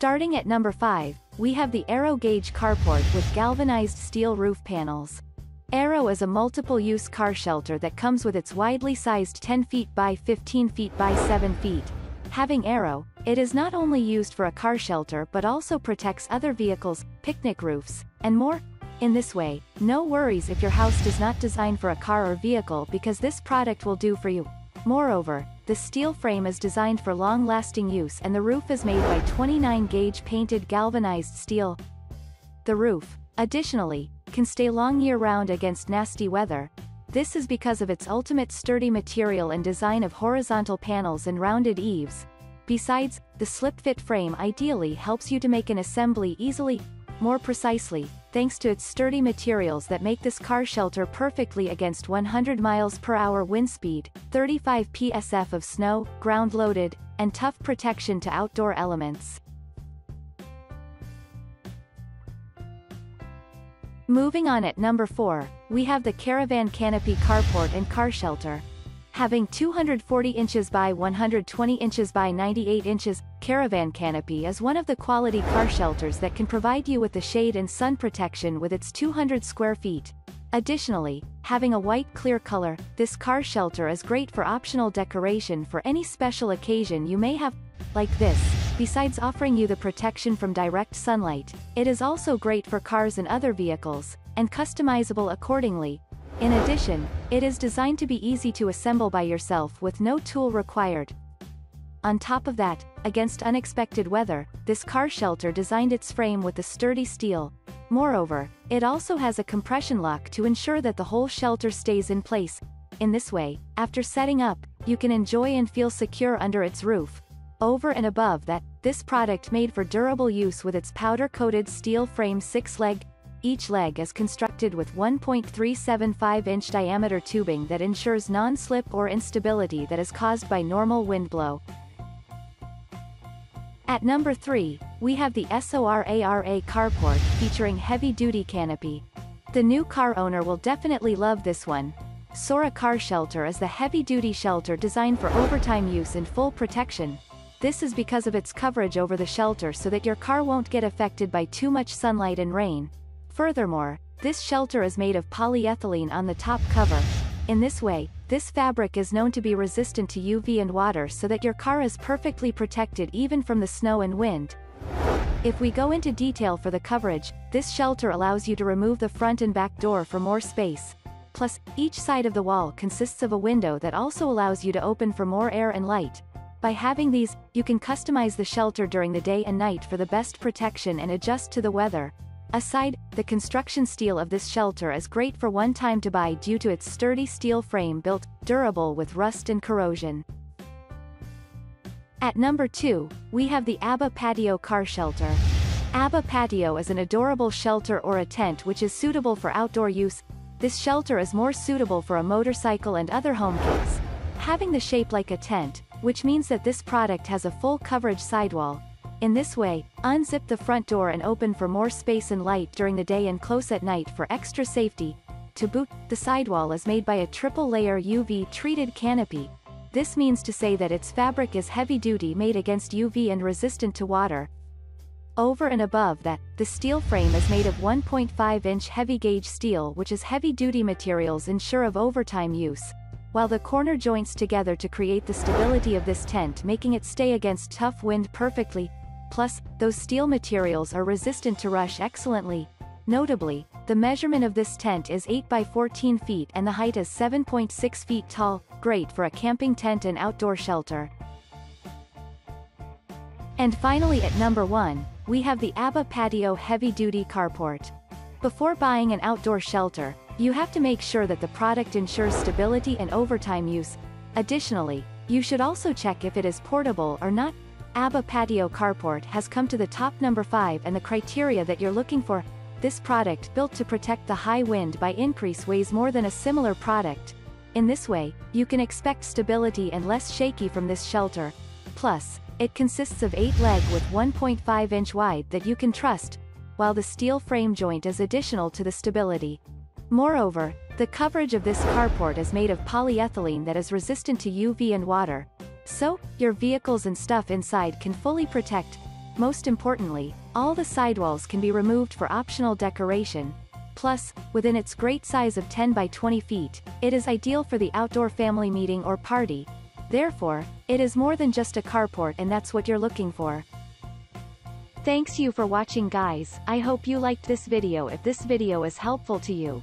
Starting at number 5, we have the Arrow Gauge Carport with galvanized steel roof panels. Arrow is a multiple-use car shelter that comes with its widely sized 10 feet by 15 feet by 7 feet. Having Arrow, it is not only used for a car shelter but also protects other vehicles, picnic roofs, and more. In this way, no worries if your house does not design for a car or vehicle because this product will do for you. Moreover, the steel frame is designed for long-lasting use and the roof is made by 29-gauge painted galvanized steel. The roof, additionally, can stay long year-round against nasty weather. This is because of its ultimate sturdy material and design of horizontal panels and rounded eaves. Besides, the slip-fit frame ideally helps you to make an assembly easily, more precisely, thanks to its sturdy materials that make this car shelter perfectly against 100 miles per hour wind speed, 35 psf of snow, ground-loaded, and tough protection to outdoor elements. Moving on at number 4, we have the Caravan Canopy Carport and Car Shelter. Having 240 inches by 120 inches by 98 inches, Caravan Canopy is one of the quality car shelters that can provide you with the shade and sun protection with its 200 square feet. Additionally, having a white clear color, this car shelter is great for optional decoration for any special occasion you may have, like this. Besides offering you the protection from direct sunlight, it is also great for cars and other vehicles, and customizable accordingly, in addition, it is designed to be easy to assemble by yourself with no tool required. On top of that, against unexpected weather, this car shelter designed its frame with a sturdy steel. Moreover, it also has a compression lock to ensure that the whole shelter stays in place. In this way, after setting up, you can enjoy and feel secure under its roof. Over and above that, this product made for durable use with its powder-coated steel frame six-leg, each leg is constructed with 1.375-inch diameter tubing that ensures non-slip or instability that is caused by normal wind blow. At number 3, we have the SORARA carport featuring heavy-duty canopy. The new car owner will definitely love this one. Sora Car Shelter is the heavy-duty shelter designed for overtime use and full protection. This is because of its coverage over the shelter so that your car won't get affected by too much sunlight and rain. Furthermore, this shelter is made of polyethylene on the top cover. In this way, this fabric is known to be resistant to UV and water so that your car is perfectly protected even from the snow and wind. If we go into detail for the coverage, this shelter allows you to remove the front and back door for more space. Plus, each side of the wall consists of a window that also allows you to open for more air and light. By having these, you can customize the shelter during the day and night for the best protection and adjust to the weather. Aside, the construction steel of this shelter is great for one time to buy due to its sturdy steel frame built, durable with rust and corrosion. At number 2, we have the ABBA Patio Car Shelter. ABBA Patio is an adorable shelter or a tent which is suitable for outdoor use. This shelter is more suitable for a motorcycle and other home kits. Having the shape like a tent, which means that this product has a full coverage sidewall, in this way, unzip the front door and open for more space and light during the day and close at night for extra safety. To boot, the sidewall is made by a triple-layer UV-treated canopy. This means to say that its fabric is heavy-duty made against UV and resistant to water. Over and above that, the steel frame is made of 1.5-inch heavy-gauge steel which is heavy-duty materials ensure of overtime use while the corner joints together to create the stability of this tent making it stay against tough wind perfectly, Plus, those steel materials are resistant to rush excellently. Notably, the measurement of this tent is 8 by 14 feet and the height is 7.6 feet tall, great for a camping tent and outdoor shelter. And finally at number 1, we have the ABBA Patio Heavy Duty Carport. Before buying an outdoor shelter, you have to make sure that the product ensures stability and overtime use. Additionally, You should also check if it is portable or not. ABBA Patio Carport has come to the top number 5 and the criteria that you're looking for. This product built to protect the high wind by increase weighs more than a similar product. In this way, you can expect stability and less shaky from this shelter. Plus, it consists of 8 leg with 1.5 inch wide that you can trust, while the steel frame joint is additional to the stability. Moreover, the coverage of this carport is made of polyethylene that is resistant to UV and water. So, your vehicles and stuff inside can fully protect. Most importantly, all the sidewalls can be removed for optional decoration. Plus, within its great size of 10 by 20 feet, it is ideal for the outdoor family meeting or party. Therefore, it is more than just a carport and that's what you're looking for. Thanks you for watching guys, I hope you liked this video if this video is helpful to you.